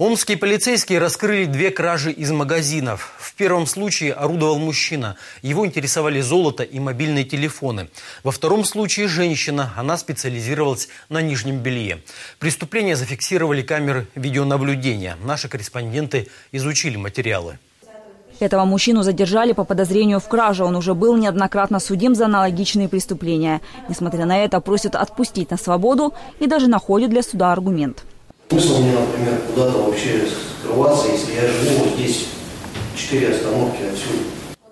Омские полицейские раскрыли две кражи из магазинов. В первом случае орудовал мужчина. Его интересовали золото и мобильные телефоны. Во втором случае женщина. Она специализировалась на нижнем белье. Преступление зафиксировали камеры видеонаблюдения. Наши корреспонденты изучили материалы. Этого мужчину задержали по подозрению в краже. Он уже был неоднократно судим за аналогичные преступления. Несмотря на это, просят отпустить на свободу и даже находят для суда аргумент. Смысл мне, например, куда-то вообще скрываться, если я живу вот здесь, четыре остановки отсюда.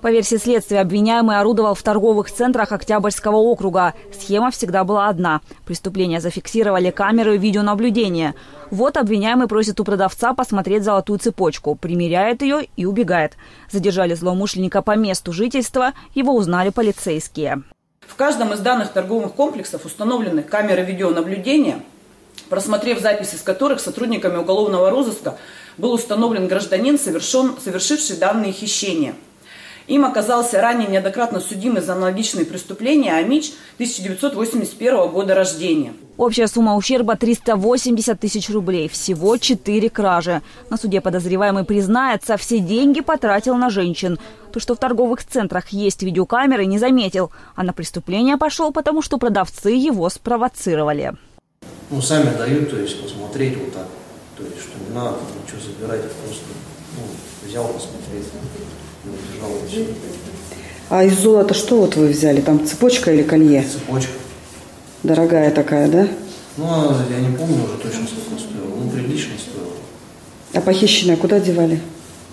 По версии следствия, обвиняемый орудовал в торговых центрах Октябрьского округа. Схема всегда была одна. Преступление зафиксировали камеры видеонаблюдения. Вот обвиняемый просит у продавца посмотреть золотую цепочку, примеряет ее и убегает. Задержали злоумышленника по месту жительства, его узнали полицейские. В каждом из данных торговых комплексов установлены камеры видеонаблюдения – просмотрев записи с которых сотрудниками уголовного розыска был установлен гражданин, совершен, совершивший данные хищения. Им оказался ранее неоднократно судимый за аналогичные преступления Амич 1981 года рождения. Общая сумма ущерба 380 тысяч рублей. Всего четыре кражи. На суде подозреваемый признается, все деньги потратил на женщин. То, что в торговых центрах есть видеокамеры, не заметил. А на преступление пошел, потому что продавцы его спровоцировали ну, сами дают, то есть посмотреть вот так. То есть, что не надо ничего забирать, просто ну, взял посмотреть, убежал А из золота что вот вы взяли? Там цепочка или колье? Цепочка. Дорогая такая, да? Ну, а я не помню уже точно, сколько стоила. Ну, прилично стоила. А похищенная куда девали?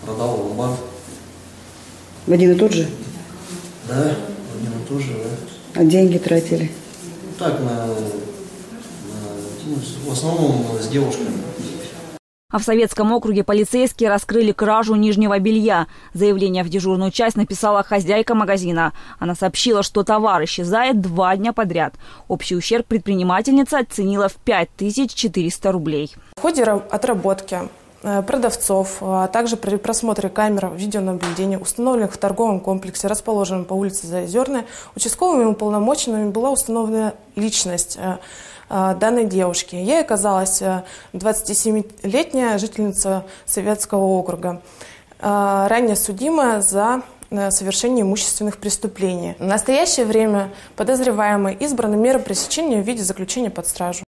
Продал в ломбард. В один и тот же? Да, в один и тот же, да. А деньги тратили? Ну, так, на ну, в основном с девушками. А в Советском округе полицейские раскрыли кражу нижнего белья. Заявление в дежурную часть написала хозяйка магазина. Она сообщила, что товар исчезает два дня подряд. Общий ущерб предпринимательница оценила в 5400 рублей. В ходе отработки э, продавцов, а также при просмотре камер видеонаблюдения, установленных в торговом комплексе, расположенном по улице Заозерная, участковыми уполномоченными была установлена личность э, Э, данной девушки. Ей оказалась 27-летняя э, жительница Советского округа, э, ранее судимая за совершение имущественных преступлений. В настоящее время подозреваемой избраны меры пресечения в виде заключения под стражу.